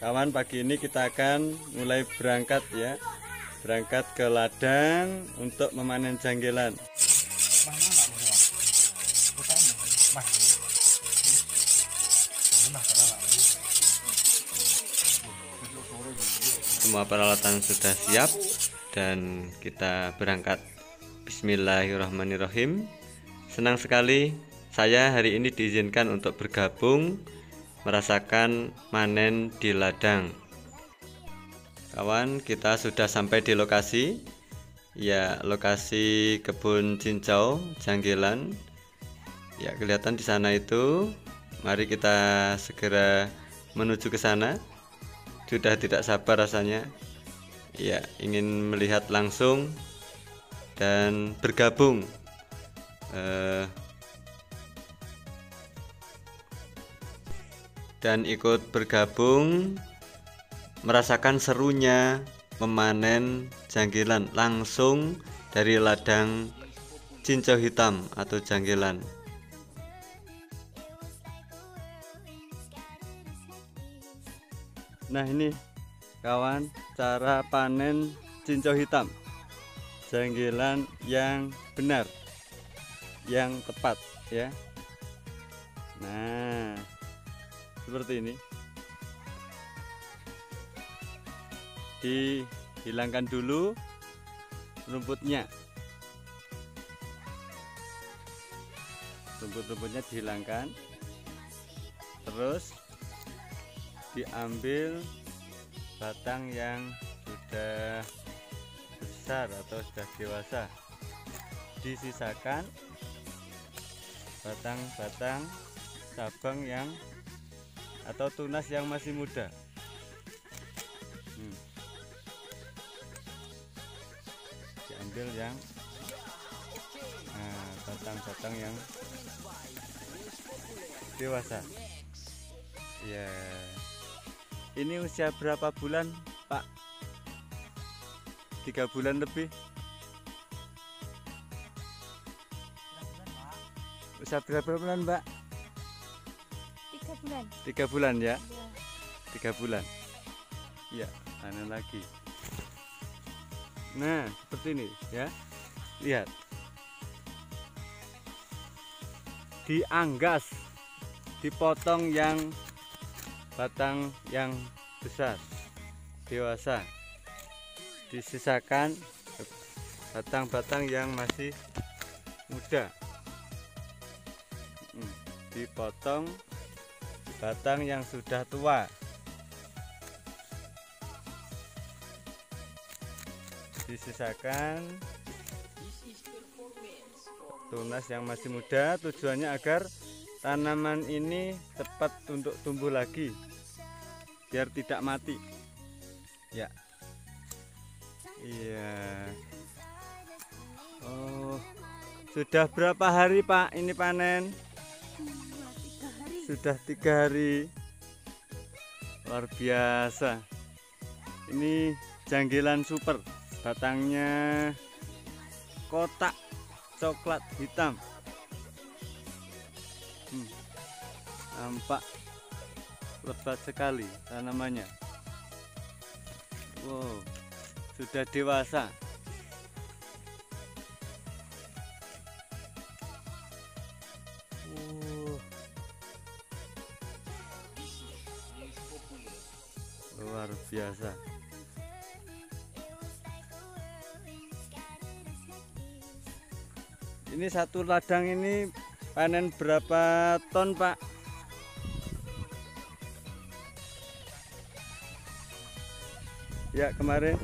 kawan pagi ini kita akan mulai berangkat ya. Berangkat ke ladang untuk memanen janggilan. Semua peralatan sudah siap dan kita berangkat. Bismillahirrahmanirrahim. Senang sekali saya hari ini diizinkan untuk bergabung merasakan manen di ladang. Kawan kita sudah sampai di lokasi. Ya lokasi kebun cincau janggilan. Ya kelihatan di sana itu. Mari kita segera menuju ke sana. Sudah tidak sabar rasanya. Ya ingin melihat langsung dan bergabung. Eh, dan ikut bergabung merasakan serunya memanen janggilan langsung dari ladang cincau hitam atau janggilan. Nah ini kawan cara panen cincau hitam. Janggilan yang benar Yang tepat ya. Nah seperti ini. Dihilangkan dulu rumputnya. Rumput-rumputnya dihilangkan. Terus diambil batang yang sudah besar atau sudah dewasa. Disisakan batang-batang cabang yang atau tunas yang masih muda hmm. diambil yang nah, batang-batang nah, yang dewasa ya yeah. Ini usia berapa bulan, Pak? Tiga bulan lebih. Usia berapa bulan, Mbak? Bulan. Tiga bulan ya? Tiga bulan. Ya, anu lagi. Nah, seperti ini ya. Lihat. Dianggas, dipotong yang batang yang besar dewasa disisakan batang-batang yang masih muda hmm, dipotong batang yang sudah tua. Disisakan. Tunas yang masih muda tujuannya agar tanaman ini cepat untuk tumbuh lagi biar tidak mati. Ya. Iya. Oh sudah berapa hari pak ini panen sudah tiga hari. Luar biasa. Ini janggilan super. Batangnya kotak coklat hitam. Hmm, nampak lebat sekali tanamannya. Wow sudah dewasa luar biasa. Ini satu ladang ini panen berapa ton pak? Ya kemarin.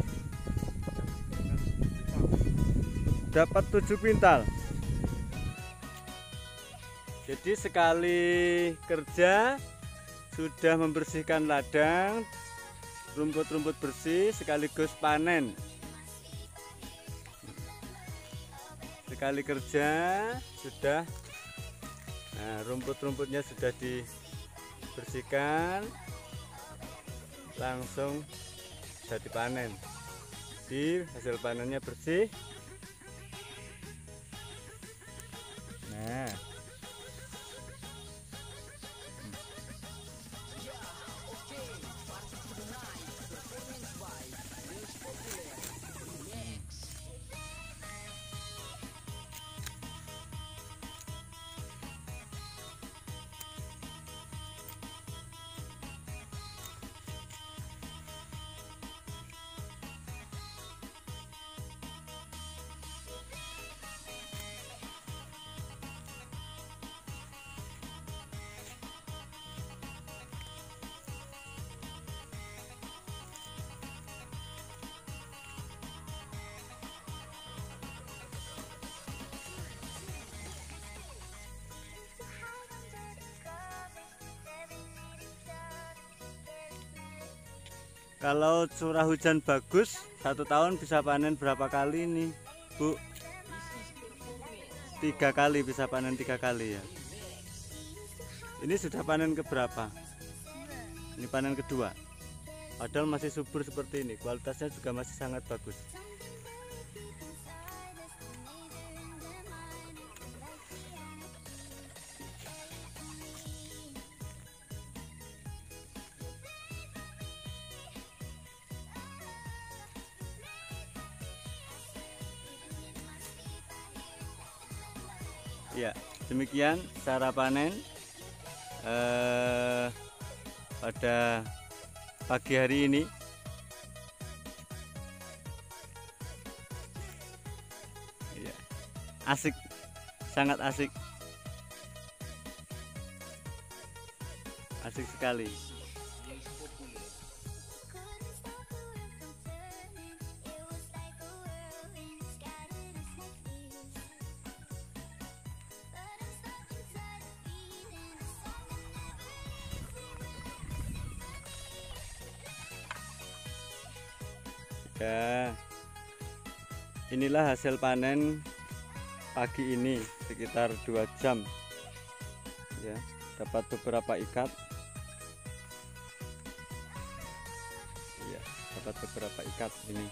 Dapat 7 pintal jadi sekali kerja sudah membersihkan ladang rumput-rumput bersih sekaligus panen. Sekali kerja sudah nah rumput-rumputnya sudah dibersihkan langsung bisa dipanen. Di hasil panennya bersih. Nah kalau curah hujan bagus satu tahun bisa panen berapa kali nih bu? Tiga kali bisa panen tiga kali ya? Ini sudah panen ke berapa? Ini panen kedua. Padahal masih subur seperti ini kualitasnya juga masih sangat bagus Ya, demikian cara panen eh, pada pagi hari ini. Ya, asik, sangat asik, asik sekali. Ya inilah hasil panen pagi ini sekitar dua jam. Ya dapat beberapa ikat. Ya dapat beberapa ikat ini.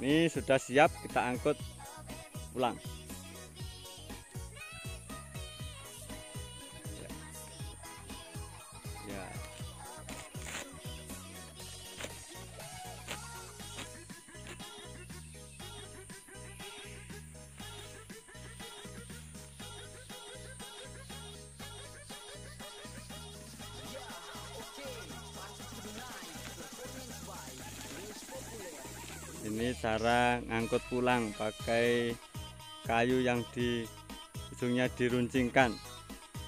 Ini sudah siap kita angkut pulang ini cara ngangkut pulang pakai kayu yang di ujungnya diruncingkan.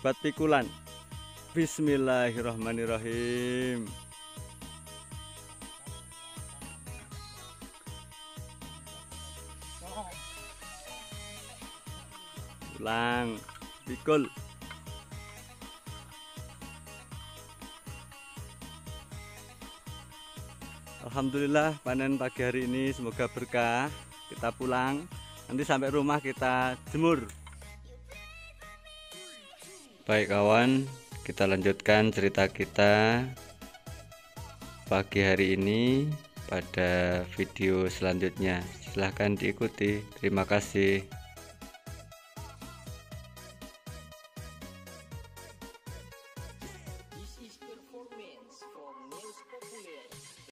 Buat pikulan. Bismillahirrahmanirrahim. Pulang. Pikul Alhamdulillah panen pagi hari ini semoga berkah. Kita pulang nanti sampai rumah kita jemur. Baik kawan kita lanjutkan cerita kita pagi hari ini pada video selanjutnya. Silahkan diikuti. Terima kasih